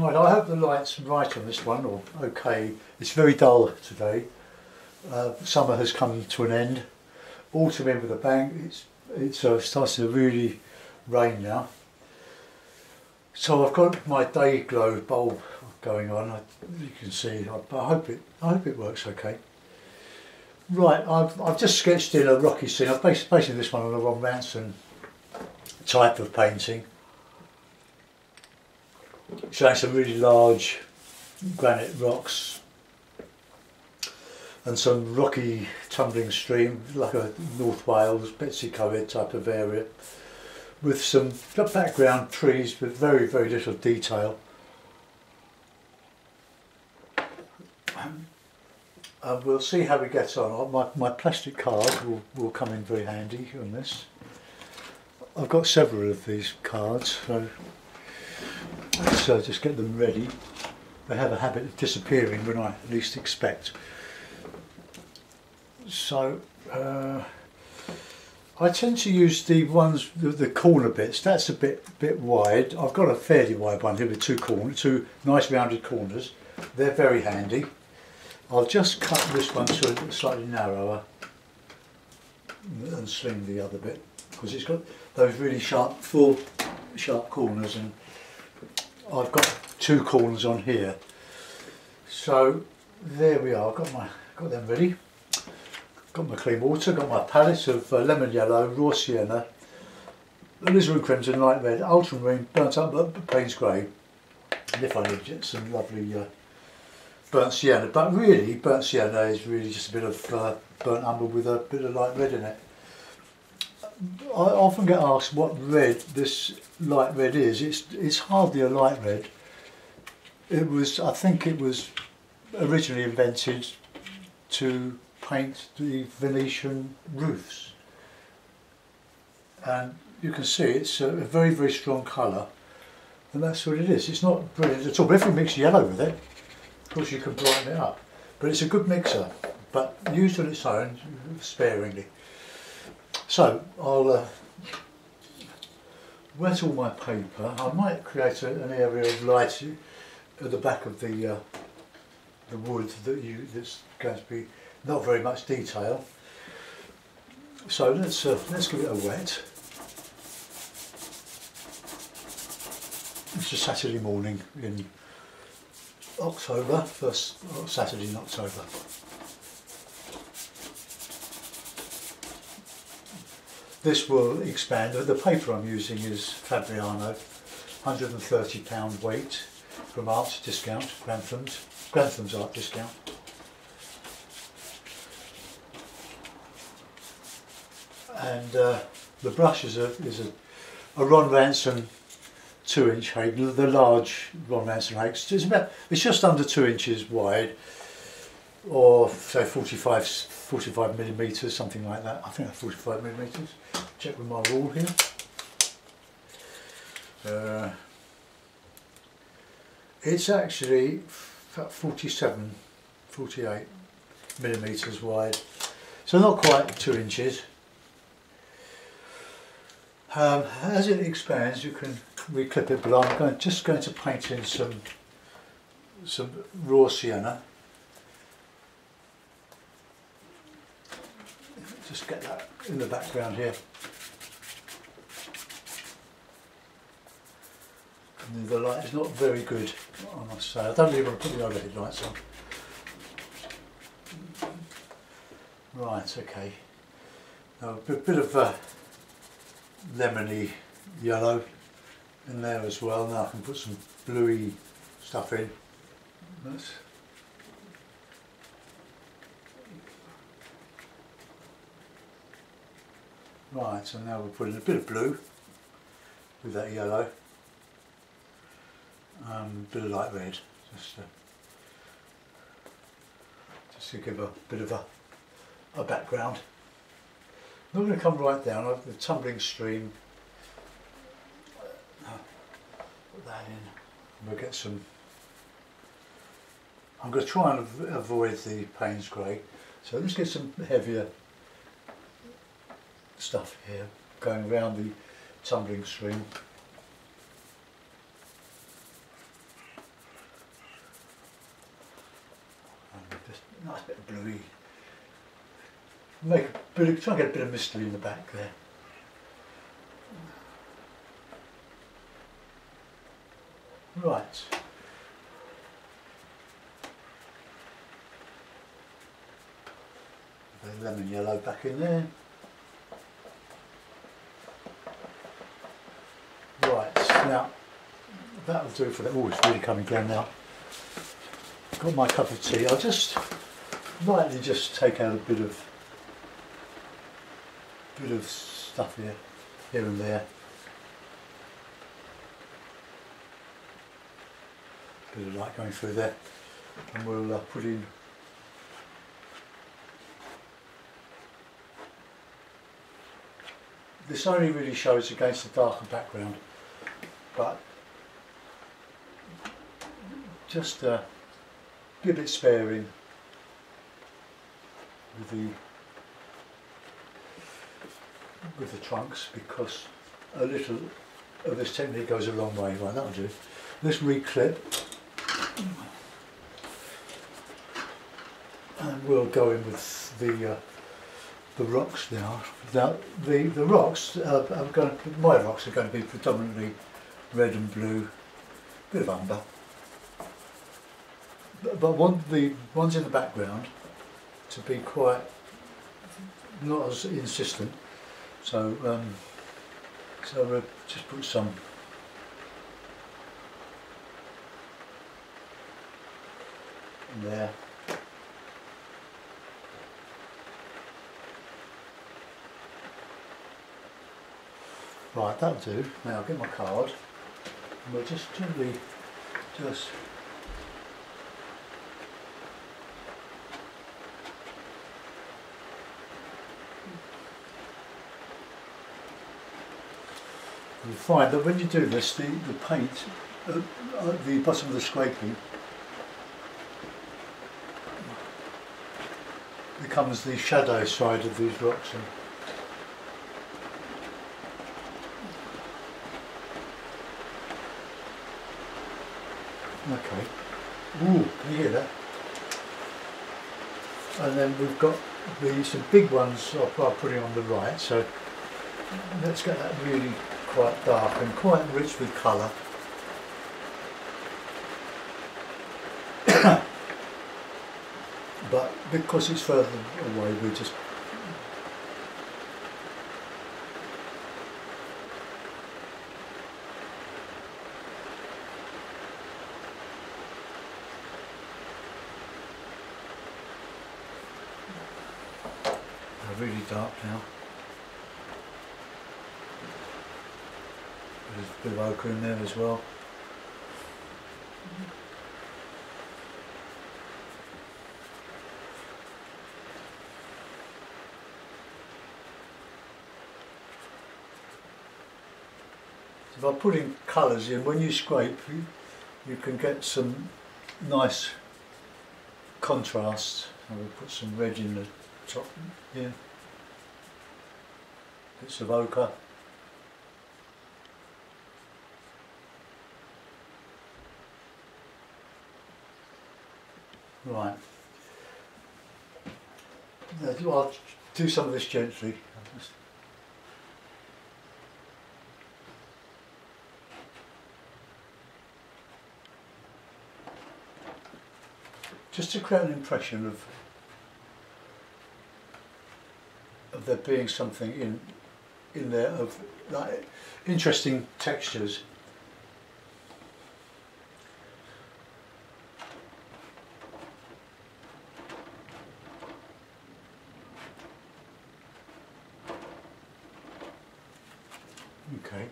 Right, I hope the light's right on this one, or okay. It's very dull today. Uh, summer has come to an end. Autumn in with a bang. It's it's uh, starting to really rain now. So I've got my day glow bulb going on. I, you can see. I, I hope it. I hope it works okay. Right, I've I've just sketched in a rocky scene. I've based, this one on a Ron Ranson type of painting showing some really large granite rocks and some rocky tumbling stream like a North Wales, Betws-y-Coed type of area with some background trees with very very little detail and we'll see how we get on. Uh, my, my plastic card will, will come in very handy on this. I've got several of these cards so so just get them ready. They have a habit of disappearing when I least expect. So uh, I tend to use the ones the, the corner bits. That's a bit bit wide. I've got a fairly wide one here with two corners, two nice rounded corners. They're very handy. I'll just cut this one to slightly narrower and sling the other bit because it's got those really sharp, full, sharp corners and I've got two corners on here. So there we are, got my got them ready. Got my clean water, got my palette of uh, lemon yellow, raw sienna, alizarin crimson, light red, ultramarine, burnt up but Payne's grey. And if I need it, some lovely uh, burnt sienna. But really, burnt sienna is really just a bit of uh, burnt umber with a bit of light red in it. I often get asked what red this light red is. It's it's hardly a light red. It was I think it was originally invented to paint the Venetian roofs. And you can see it's a very very strong colour and that's what it is. It's not brilliant at all, but if you mix yellow with it, of course you can brighten it up. But it's a good mixer, but used on its own sparingly. So I'll uh, wet all my paper. I might create a, an area of light at the back of the uh, the wood that you that's going to be not very much detail. So let's uh, let's give it a wet. It's a Saturday morning in October, first Saturday in October. This will expand. The paper I'm using is Fabriano, £130 weight from Art Discount, Grantham's, Grantham's Art Discount. And uh, the brush is a, is a, a Ron Ranson two inch hake, the large Ron Ranson hake. It's, about, it's just under two inches wide or say 45, 45 millimetres, something like that. I think that's 45 millimetres check with my rule here. Uh, it's actually 47, 48 millimetres wide, so not quite two inches. Um, as it expands you can reclip it but I'm going, just going to paint in some some raw sienna just get that in the background here. And the light is not very good, I must say. I don't really want to put the overhead lights on. Right, okay. Now a bit, of uh, lemony yellow in there as well. Now I can put some bluey stuff in. That's Right, so now we're putting a bit of blue with that yellow, um, a bit of light red, just to, just to give a bit of a, a background. I'm not going to come right down, I've the tumbling stream, put that in, we'll get some, I'm going to try and avoid the Payne's grey, so let's get some heavier stuff here going around the tumbling stream. Nice bit of bluey. Make a bit of, try and get a bit of mystery in the back there. Right. The lemon yellow back in there. Now that'll do for that. Oh, it's really coming down now. Got my cup of tea. I'll just lightly just take out a bit of bit of stuff here, here and there. Bit of light going through there, and we'll uh, put in this only really shows against the darker background, but just uh, be a bit sparing with the with the trunks because a little of this technique goes a long way. Right, that'll do. Let's reclip. And we'll go in with the uh, the rocks now. Now the the rocks uh, are going to, my rocks are going to be predominantly red and blue, bit of umber. But, but one the ones in the background to be quite not as insistent. So um, so we'll just put some there. Right, that'll do. Now I'll get my card we'll just gently just you find that when you do this, the, the paint at, at the bottom of the scraping becomes the shadow side of these rocks. Okay. Ooh, can you hear that? And then we've got the some big ones I'm putting on the right. So let's get that really quite dark and quite rich with colour. but because it's further away we just They're really dark now. There's a bit of ochre in there as well. So by putting colours in, when you scrape, you, you can get some nice contrast. I will put some red in the top here. Bits of ochre. Right. I'll do some of this gently. Just- Just to create an impression of of there being something in in there of like interesting textures. Okay.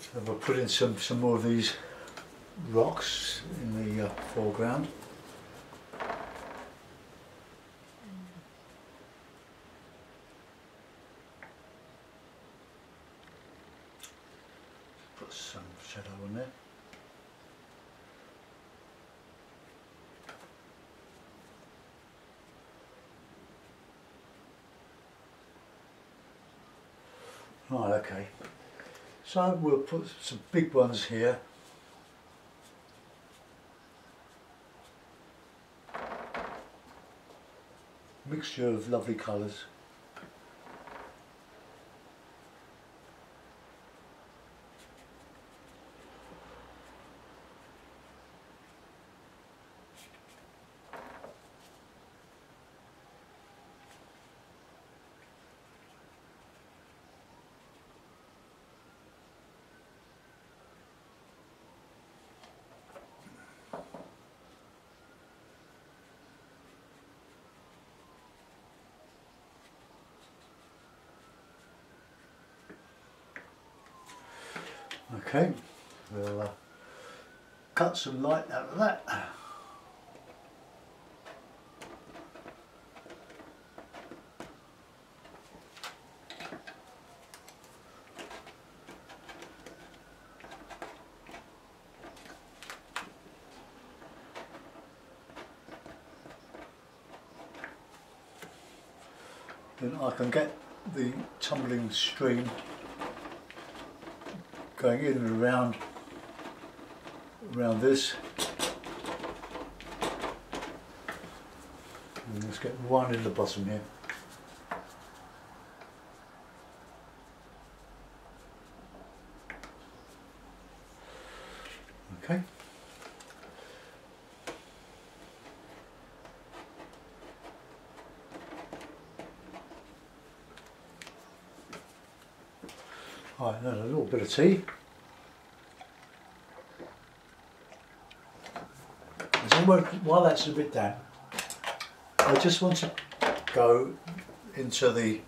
So we'll put in some, some more of these rocks in the uh, foreground. So we'll put some big ones here. Mixture of lovely colours. Okay, we'll uh, cut some light out of that. Then I can get the tumbling stream going in and around around this. And let's get one in the bottom here. Okay. Right, then a little bit of tea. So while- that's a bit damp, I just want to go into the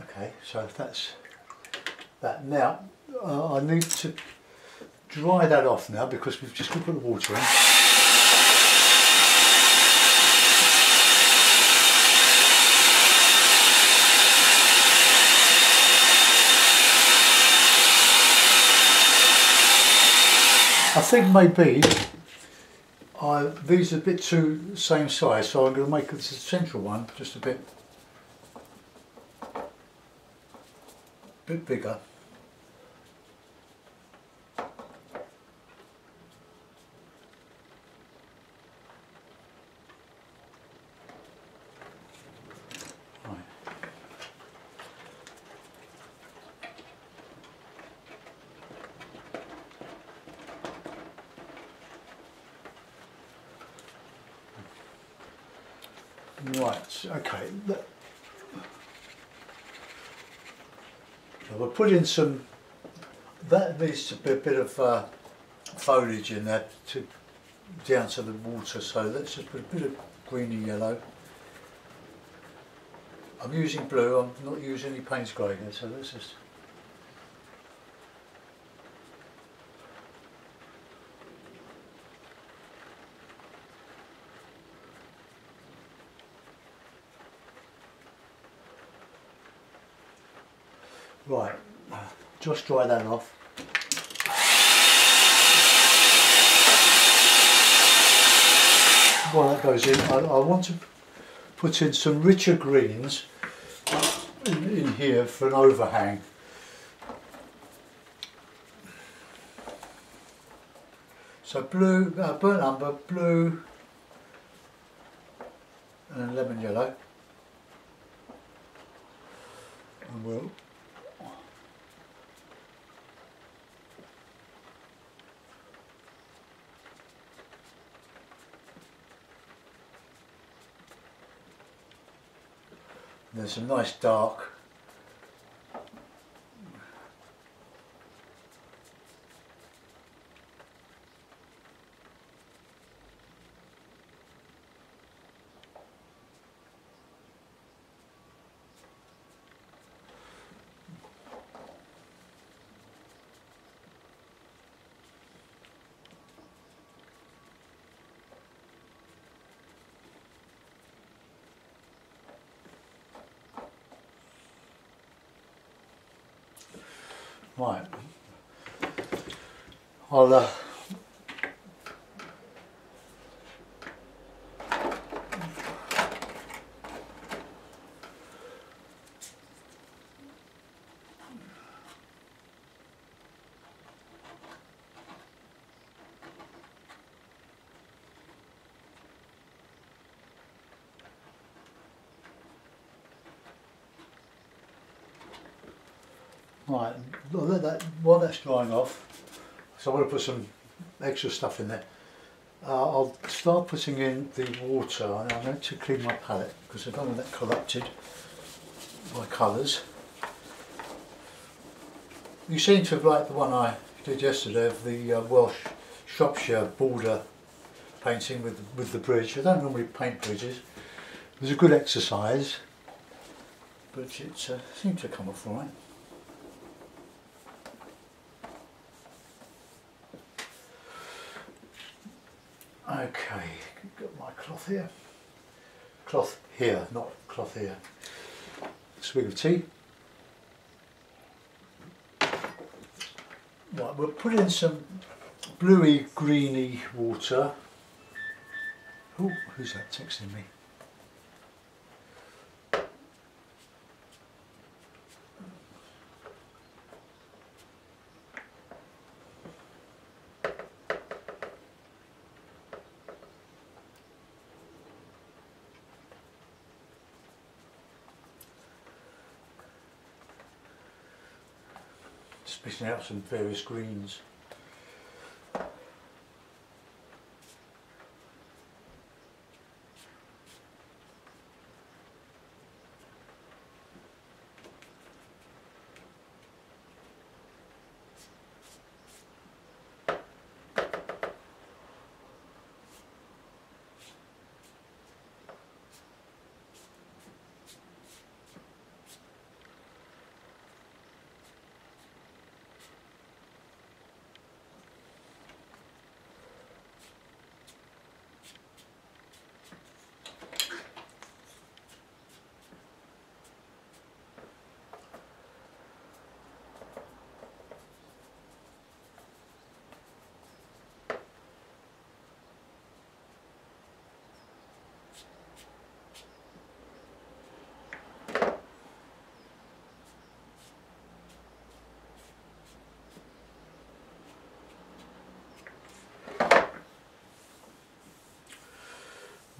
Okay, so that's that. Now, uh, I need to dry that off now because we've just put the water in. I think maybe I, these are a bit too same size, so I'm going to make this a central one just a bit bit bigger. Right. Right, okay. Look. We'll put in some, that needs to be a bit of uh, foliage in there to down to the water, so let's just put a bit of greeny yellow. I'm using blue, I'm not using any Payne's grey so let's just Right, just dry that off. While that goes in, I, I want to put in some richer greens in, in here for an overhang. So blue, uh, burnt umber, blue, and lemon yellow. And we'll There's some nice dark. Right. I'll uh, Right, well, let that, while that's drying off, so I'm going to put some extra stuff in there. Uh, I'll start putting in the water, and I'm going to clean my palette because I don't want that corrupted by colours. You seem to have liked the one I did yesterday of the uh, Welsh Shropshire border painting with, with the bridge. I don't normally paint bridges. It was a good exercise, but it uh, seemed to come off right. Okay, got my cloth here. Cloth here, not cloth here. Swig of tea. Right, we'll put in some bluey greeny water. Oh, who's that texting me? Spitting out some various greens.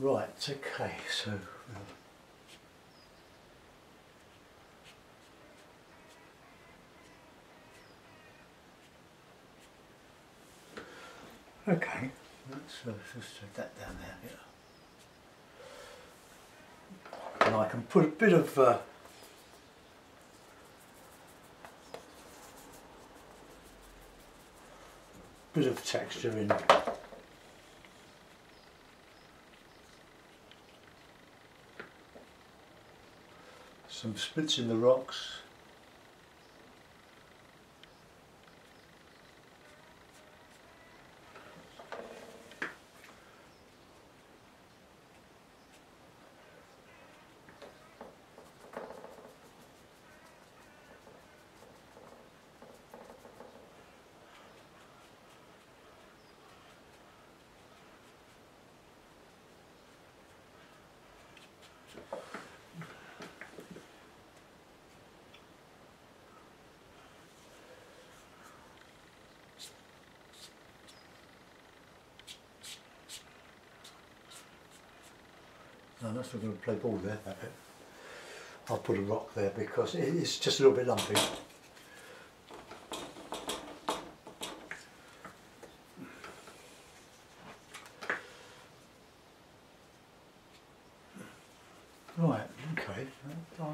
Right, okay, so uh, Okay, let's uh, just take that down there. Yeah. And I can put a bit of uh, bit of texture in. Some splits in the rocks. That's not going to play ball there. I'll put a rock there because it's just a little bit lumpy. Right, okay.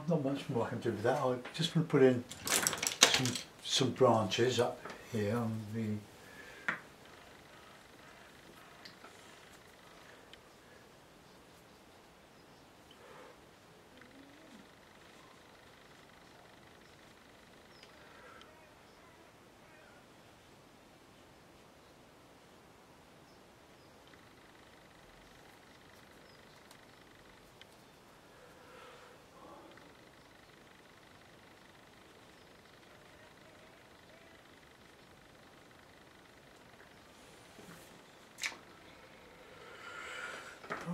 Not much more I can do with that. I just want to put in some, some branches up here on the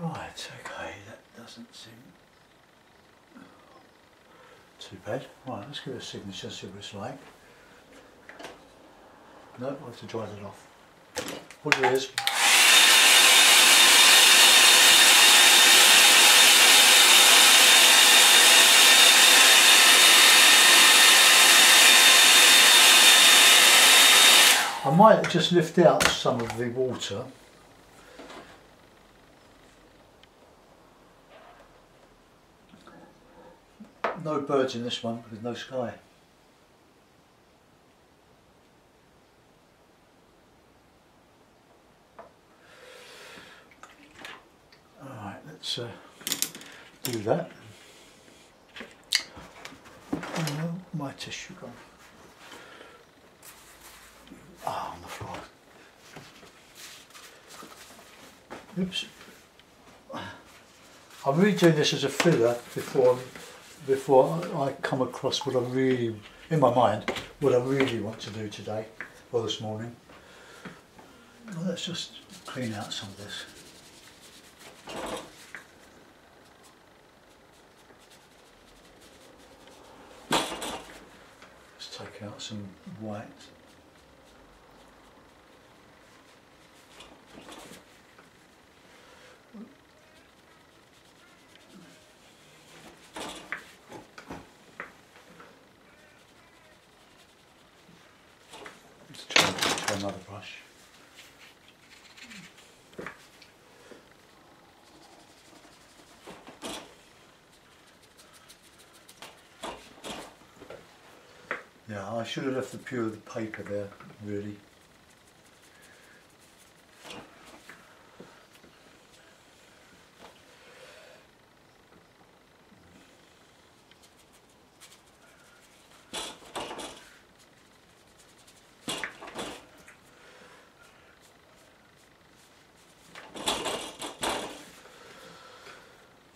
Right, okay, that doesn't seem too bad. Right, let's give it a signature, see what it's like. No, I have to dry that off. What it is, I might just lift out some of the water. No birds in this one with no sky. Alright, let's uh, do that. Oh, no, my tissue gone. Ah, on the floor. Oops. I'm really this as a filler before before I come across what I really, in my mind, what I really want to do today or this morning. Well, let's just clean out some of this. Let's take out some white. Let's try, try another brush. Yeah, I should have left the pure the paper there, really.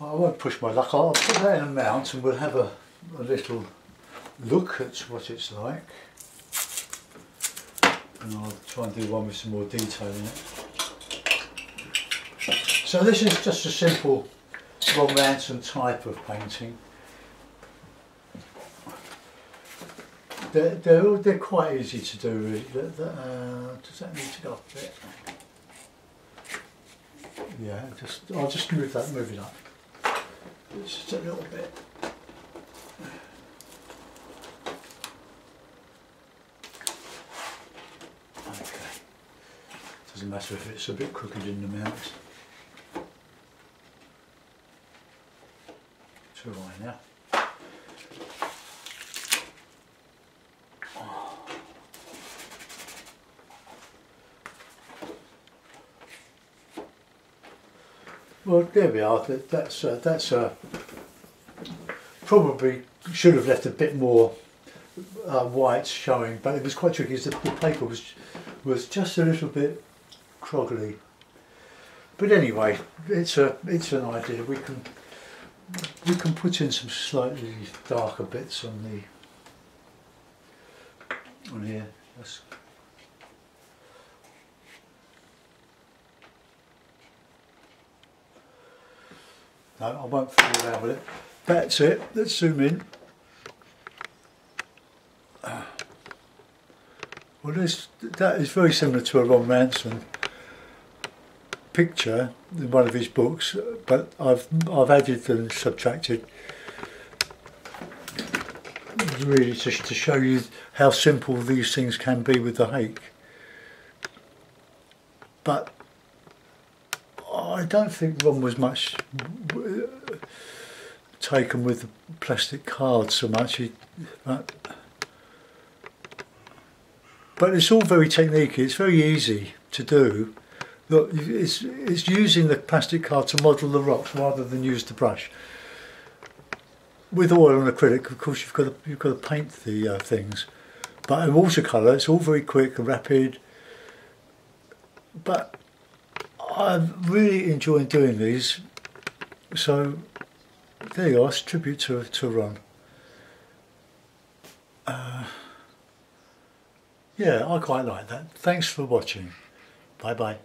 I won't push my luck. I'll put that in a mount and we'll have a, a little look at what it's like. And I'll try and do one with some more detail in it. So this is just a simple Ron Ranson type of painting. They're, they're, they're quite easy to do really. Uh, does that need to go up a bit? Yeah, just I'll just move that, move it up. Just a little bit. Okay. Doesn't matter if it's a bit crooked in the mount. Too high now. Well, there we are. That's uh, that's uh, probably should have left a bit more uh, white showing, but it was quite tricky. The, the paper was was just a little bit croggly. But anyway, it's a it's an idea. We can we can put in some slightly darker bits on the on here. That's, no, I won't fool around with it. That's it. Let's zoom in. Well, this that is very similar to a Ron Ranson picture in one of his books, but I've I've added and subtracted really to, to show you how simple these things can be with the hake. But I don't think Ron was much uh, taken with the plastic cards so much. He, but, but it's all very technique. It's very easy to do. Look, it's it's using the plastic card to model the rocks rather than use the brush. With oil and acrylic, of course, you've got to, you've got to paint the uh, things. But in watercolour, it's all very quick and rapid. But I'm really enjoying doing these. So there you are. It's tribute to to Ron. Uh, yeah, I quite like that. Thanks for watching. Bye bye.